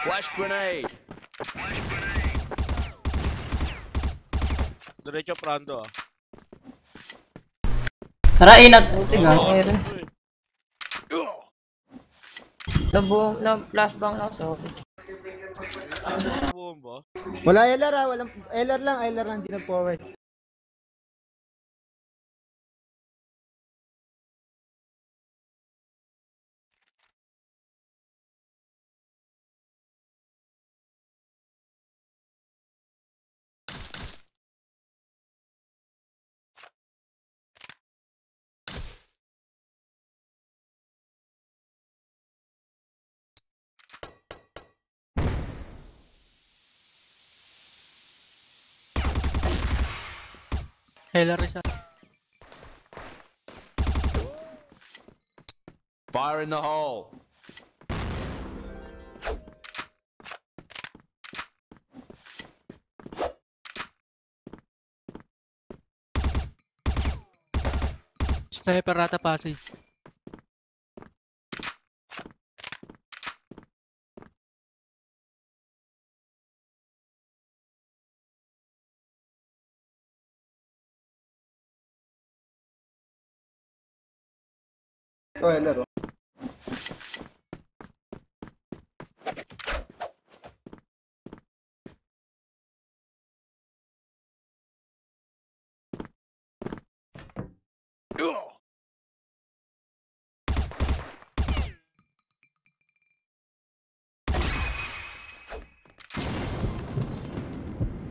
Flash grenade. Diretso prando ah. Tara, inat. Tingnan, Oo, meron. Nabu, na flashbang lang sa akin. Buong ba? Wala LR ah, walang LR lang, LR lang, hindi nag-forward. Healer isa. Fire in the hole. Sniper rata passage. Ito LR oh.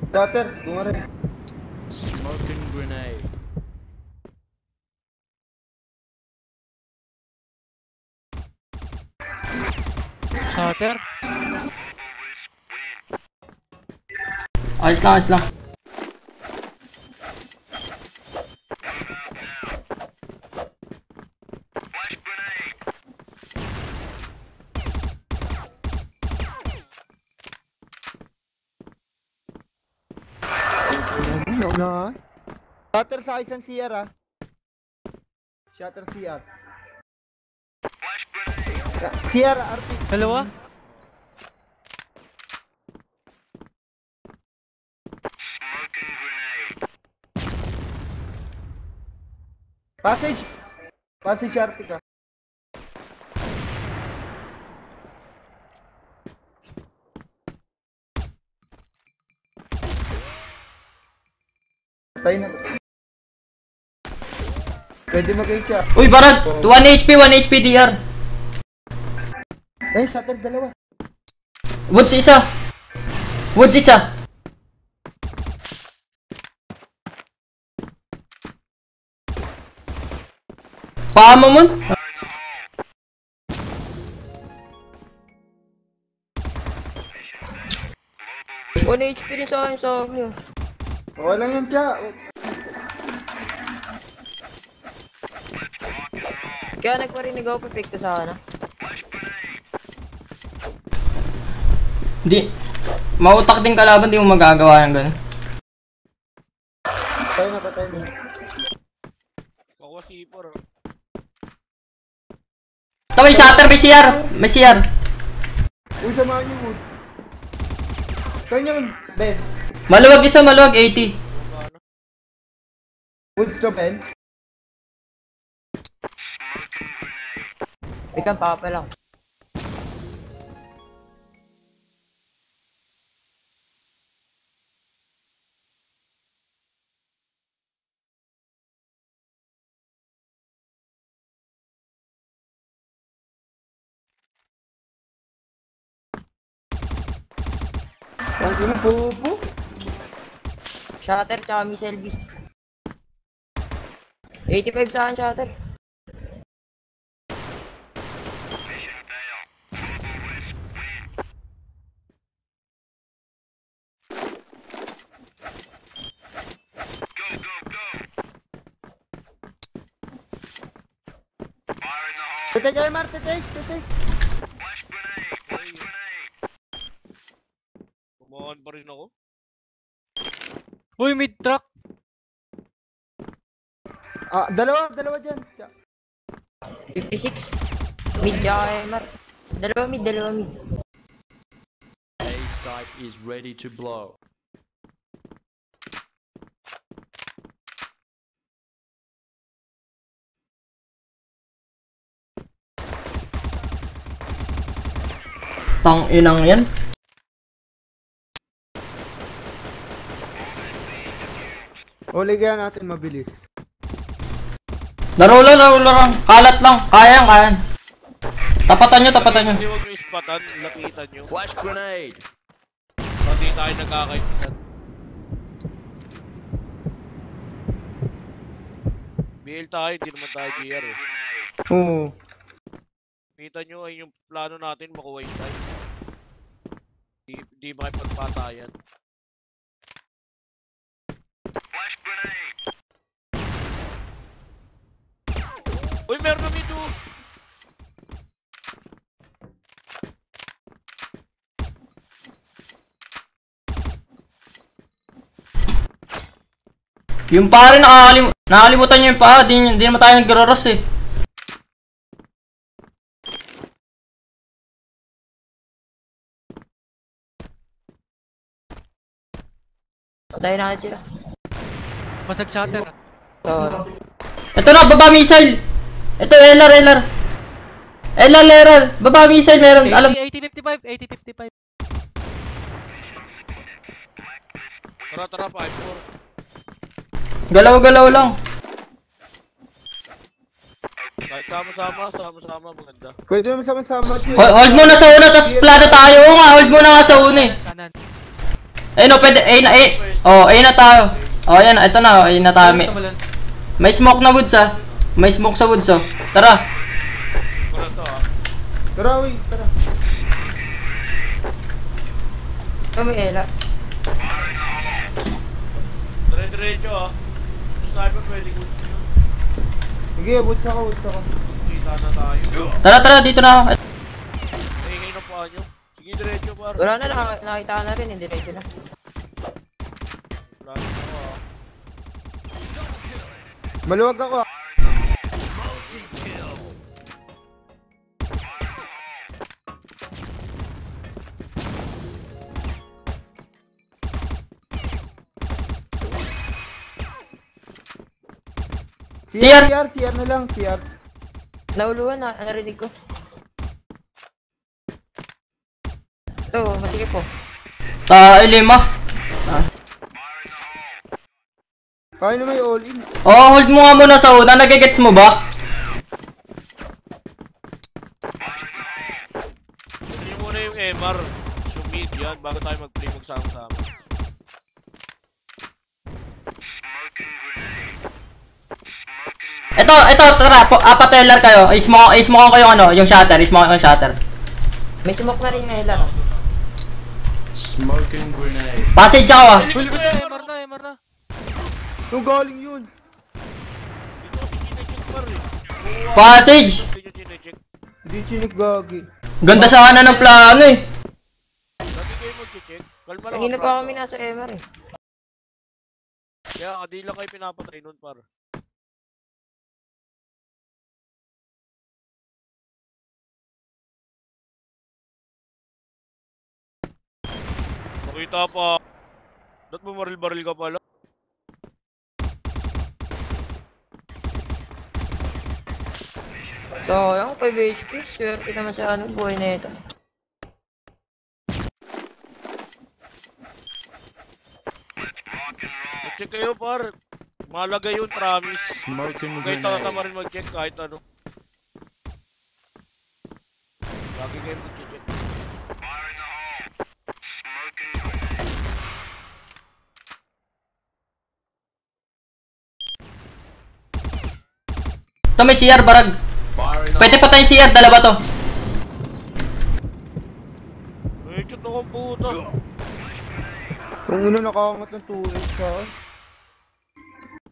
Cutter, bunga rin. Smoking grenade. Shutter. Ayos lang, ayos lang. No, na. Cutter sa isang CR ah. Shutter CR. CR, RP. Dalawa? Passage. Passage RP ka. Patay na. Pwede mag-HR. Uy, Barat! 1 HP, 1 HP DR. Eh, shutter dalawa. Woods isa. Woods isa. Paama mo? One HP rin sa akin sa akin. Okay lang yan, Kya. Kaya nagparinig ako perfecto sa akin ah. Di. Mautak din kalaban, di mo magagawa ng ganun. Patay na, patay na. Kuha C4 ah. Ito may shutter, may CR. May CR. Uy, samahan niyo, Wood. Kanya yun, Ben. Maluwag isa, maluwag 80. Woods to Ben. Ikaw papa lang. Ang ina, bobo. Shatter tsaka Miss LB. 85 sa akin shatter. Titik kayo, pa rin ako. Uy, mid truck. Ah, dalawa, dalawa dyan. Kya. 56. Mid tsaka MR. Dalawa mid, dalawa mid. site is ready to blow. Tang inang yan. Uli kaya natin mabilis. Laro lang, laro lang. Kalat lang. Kaya yan, kaya yan. Tapatan nyo, tapatan nyo. Kasi huwag nyo ispatan, lapitan nyo. Flash grenade. Pati tayo nagkakaibigan. BL tayo, di naman tayo GR eh. Oo. Kita nyo ay yung plano natin makuha yung side. Di, di makipagpatayan. Uy, meron na dito! Yung pare nakakalim nakakalimutan nyo yung pa. Di, di naman tayo nagro-ross eh. Patay na sila. Basag shutter. ah. So, Ito na, baba missile. Ito, LR, LR. LR, LR. Baba missile, meron. Alam. 80, 80, 55, 80, 55. Tara, tara, 5-4. Galaw-galaw lang. Sama-sama, sama-sama, maganda. Pwede naman sama-sama. Hold, hold muna sa una, tapos plano tayo. Oo nga, hold muna nga sa una eh. Kanan. Eh no, pwede, eh na, eh. Oh, eh na tayo. Oh, ayan, ito na, eh na tayo. May smoke na woods ah. May smoke sa woods oh. Tara. Tara to ah. Tara, uy. Tara. kami Ela. Dire-diretso ah. Yung sniper pwede goods nyo. Sige, boots ako, boots ako. Kita na tayo. Tara, tara, dito na. ako. Ingay na paa nyo. Sige, diretso par. Wala na, nakita ka na rin, hindi rin sila. Plano ko ah. Maluwag ako. ah. CR. CR, CR na lang, CR. Nauluan na, narinig ko. Ito, masikip po. Sa lima. Kaya na may all in. Oh, hold mo nga muna sa una. Nagigets mo ba? Hindi muna yung MR. Sumid yan bago tayo mag-play magsama-sama. Ito, ito, tara. Po, apat LR kayo. Ismo, ismo ko yung ano, yung shutter. Ismo ko yung shutter. May smoke na rin yung Ela. Smoking grenade. Passage ako ah. MR na, MR na. Nung galing yun. Passage. Hindi chinik gagi. Ganda sana ng plano eh. Lagi kayo mag-check. Kalma lang. Kanina pa kami nasa MR eh. Kaya nga, di lang kayo pinapatay nun par. Nakita pa. Ba't mo maril-baril ka pala? So, yung 5 HP, swerte naman sa ano, buhay na ito. Check kayo par. Malaga yun, promise. Smoking Huwag kayo grenade. tama rin mag-check kahit ano. Lagi kayo mag-check. Ito may CR, barag. Pwede patayin CR, dalawa to. Ay, chut akong puta. Kung uno nakakangat ng 2 siya.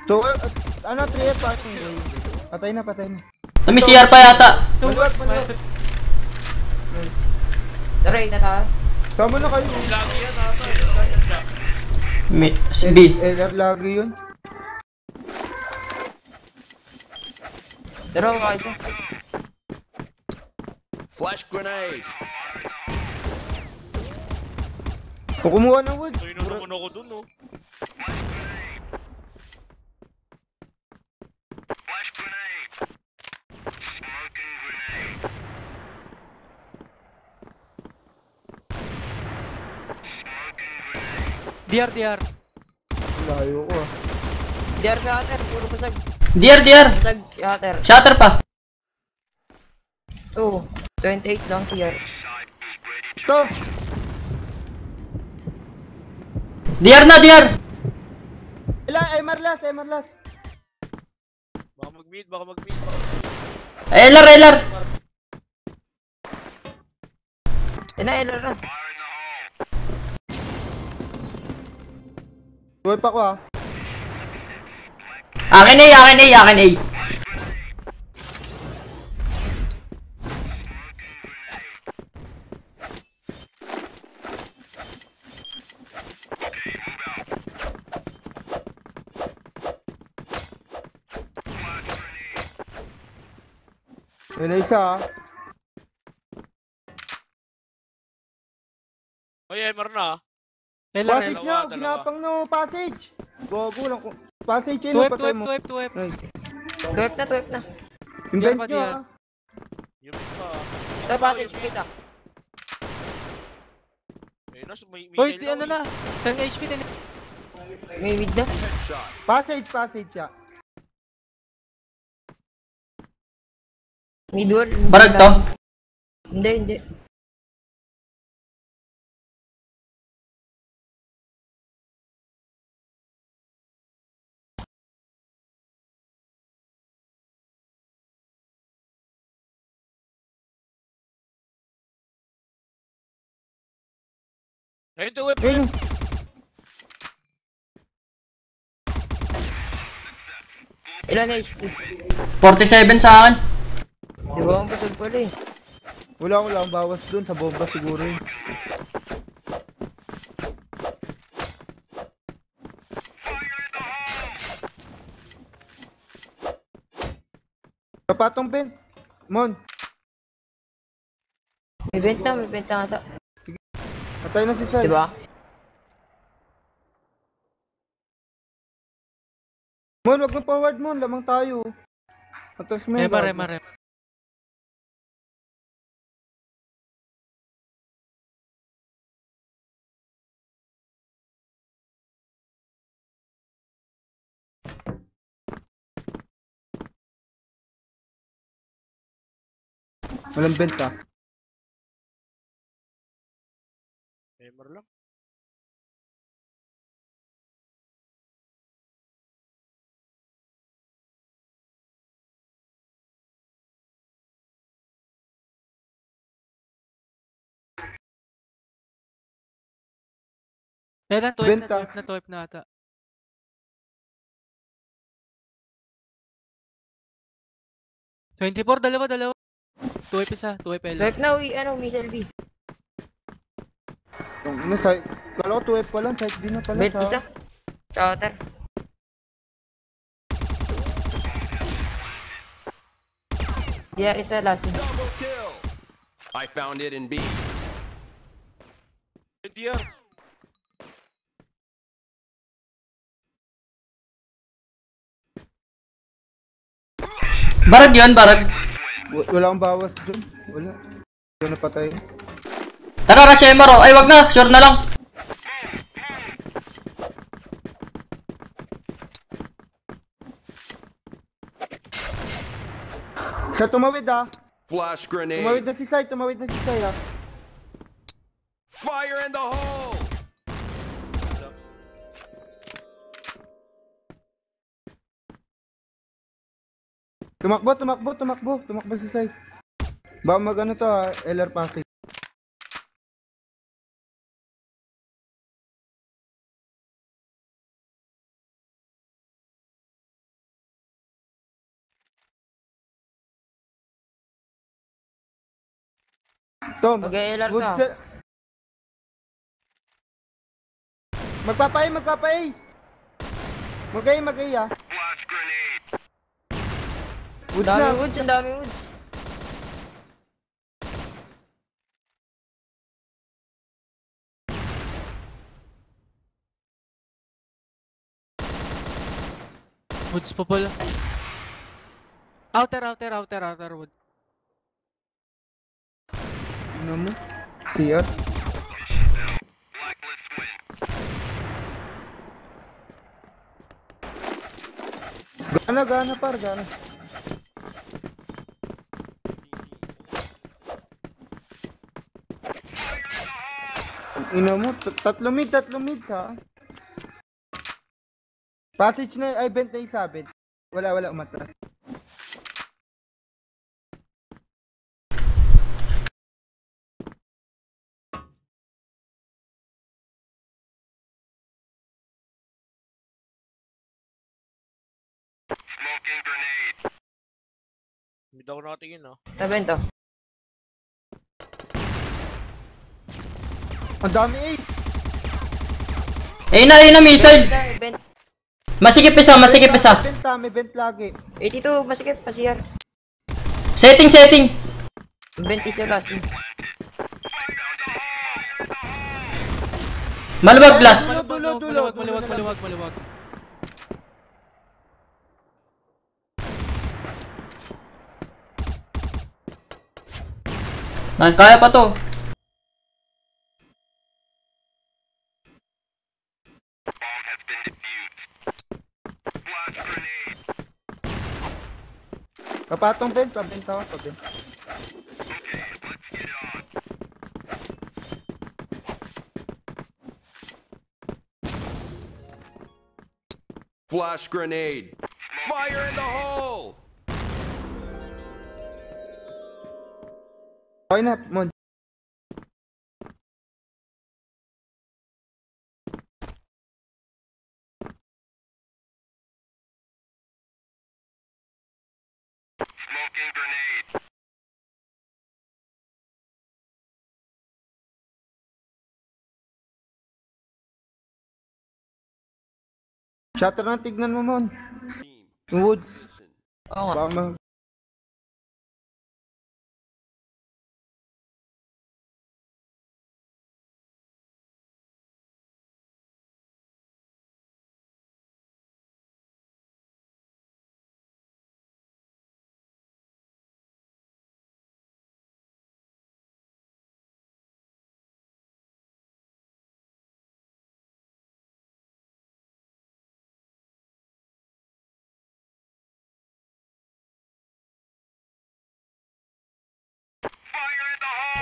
So, uh, uh, ano, 3 F parking range. Patay na, patay na. Ito may CR pa yata. Tara, na tayo. Sama na kayo. Lagi yan ata. eh. Mi, si B. LR lagi yun. Tara, kayo siya. Flash grenade. Kung kumuha ng wood. Na naman ako dun, oh. DR, DR. Layo ko ah. DR shatter, puro basag. Dear, dear. Basag shatter. Shatter pa. 2. 28 lang CR. Ito! Dear na, dear. Ilan? Ay, Marlas, ay, Marlas. Baka mag-mid, baka mag-mid, baka LR, LR. Ina, LR na. Swipe ako ah. Akin A, akin A, akin A. Yun na isa ah. Ay, Emer na, ah. Passage na, ginapang no, passage. Gogo lang ko. Passage yun, Tuwep, patay mo. tuwep, tuwep. Ay, Tuwep na, tuwep na. invent pa, nyo ah. Yung pa. Ito, passage, isa. Ayun na, may Uy, missile di ano eh. na. 10 HP, 10 May mid na. Passage, passage siya. Mid wall. Barag to. Hindi, hindi. Ayun, tuwep, Ayun. tuwep. Ilan HP? 47 sa akin. Di ba ang basag pala eh. Wala ko lang bawas dun sa bomba siguro yun. Kapatong pin. Mon, May benta, may benta nga ata. Patay na si Sai. Di ba? Mon, wag mo forward mon, lamang tayo. Atras mo yung Emar, bago. Emar, Emar. Walang benta. Emer lang. Kailan? Tuwep na, Benta. tuwep na, tuwep na ata. Twenty-four, dalawa, dalawa. Tuwep isa, LR. Tuwep na, uy, ano, missile B. Yung ina side. Kala ko 12 pa lang, side din na pala Bet sa... isa. Shatter. Yeah, isa last. I found it in B. DR. Barag yun, barag. W- wala akong bawas dun. Wala. Hindi ko napatay. Tara, rush Emar, oh. Ay, wag na. Sure na lang. Sa tumawid ah. Flash Tumawid grenade. na si Sai, tumawid na si Sai ah. Fire in the hole. Tumakbo, tumakbo, tumakbo. Tumakbo si Sai. Baka mag ano to ah, LR passing. Tom, Mag-ALR ka. Sa... Magpapay, magpapay! Magay, magay ah. Woods dami na. woods, ang dami woods. Woods pa pala. Outer, outer, outer, outer wood. Ano mo? CR? Gana, gana par, gana. Ina mo, tat- tatlo mid, tatlo mid sa. Passage na, ay bent na isabit. Wala, wala, umatras. Hindi daw natin yun, ah. Nabento. Ang dami eh! Ayun na, ayun na, missile. Bent. Masikip isa, masikip isa. May bent ah, may bent lagi. 82, masikip, pasiyar. Setting, setting. Bent isa last. Maluwag dulo, Maluwag, maluwag, dulo, maluwag, maluwag. Nah, kaya pa to. Kapatong bent, pabenta ako, pabenta. Flash grenade. Fire in the hole! Okay na, Mon. Shutter na tignan mo, Mon. Yung woods. Oo nga. Baka ma...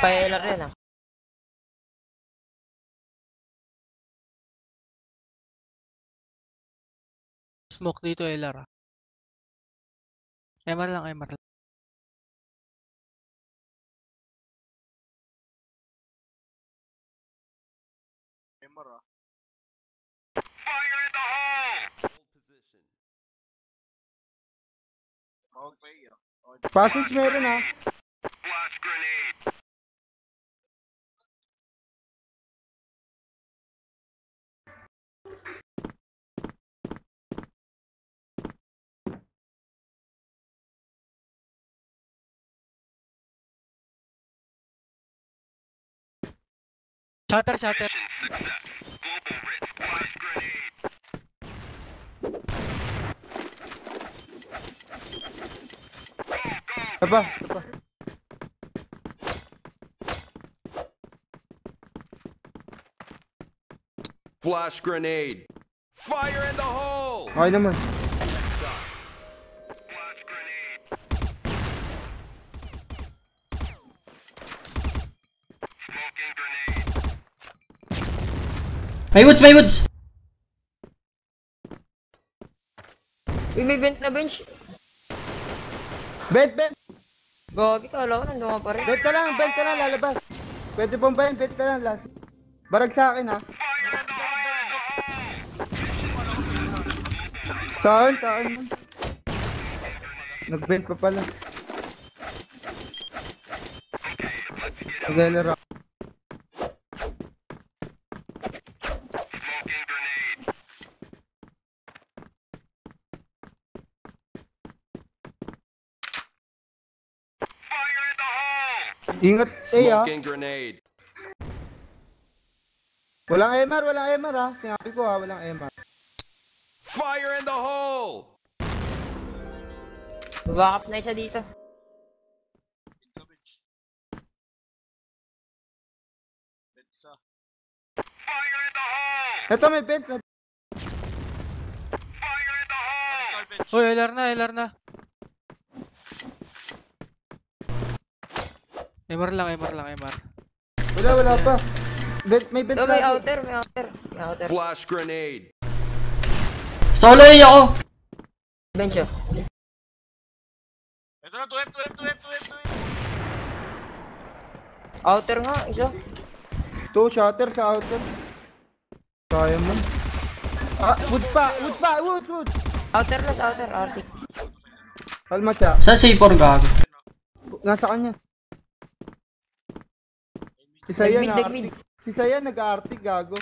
Paela rin ah. Smoke dito, LR ah. MR lang, MR lang. Memor, ah. Hold position. Tawag pa iya. Passage meron ah. Shatter, shatter. Aba, aba. Flash grenade. Fire in the hole! Okay naman. May woods, may woods. Uy, may bent na bench. Bent, bent! Gagi ka, alam ko nandun ka pa rin. Bent ka lang, bent ka lang, lalabas. Pwede bombayin, bent ka lang, last. Barag sa akin ah. Saan, saan man. Nag-bent pa pala. Nag-LR Ingat, eh. Smoking grenade. Walang MR, walang MR ah. Sinabi ko ah, walang MR. Fire in the hole! Back up na isa dito. Ka, bench. Bench isa. Ito may vent. May... Medical bench. Uy, LR na, LR na. MR lang, MR lang, MR. Wala, wala pa. Vent, may vent Oh, may outer, may outer. May outer. Flash grenade. Solo A ako. Bench oh. Ito na, 2M, 2M, 2M, 2M, 2M. Outer nga, isa. Two shatter sa outer. Kaya mo. Ah, wood pa, wood pa, wood, wood. Outer last, outer. Arctic. Kalma siya. Sa C4 gago. Nasa kanya. Si Saya na. Si Saya nag-Arctic, gago.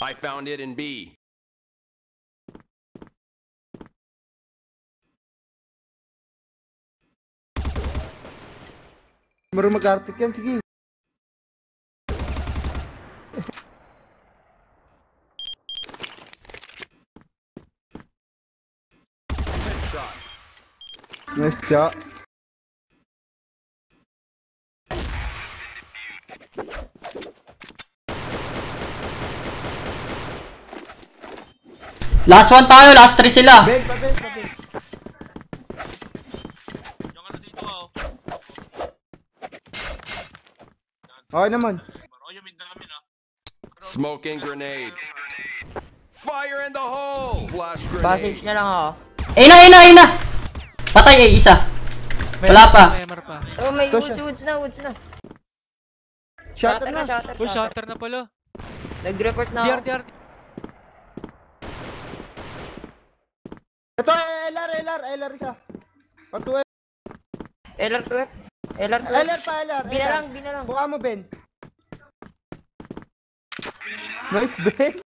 I found it in B. Marunong mag-Arctic yan, sige. Headshot. Nice shot. Last one tayo, last three sila. Yung ano dito, oh. Okay naman. Oh, yung mid namin, ah. Smoking grenade. Fire in the hole. Flash Passage grenade. na lang ako. A na, A na, A na. Patay A, isa. Wala pa. Oh, may woods, woods na, woods na. Shatter na. shatter. shatter na pala. Nag-report na DR, ako. DR. Ito, LR, LR, LR isa. Patuwe. LR to F. LR to F. LR pa, LR. Bina LR. lang, bina lang. Buka mo, Ben. Nice, Ben.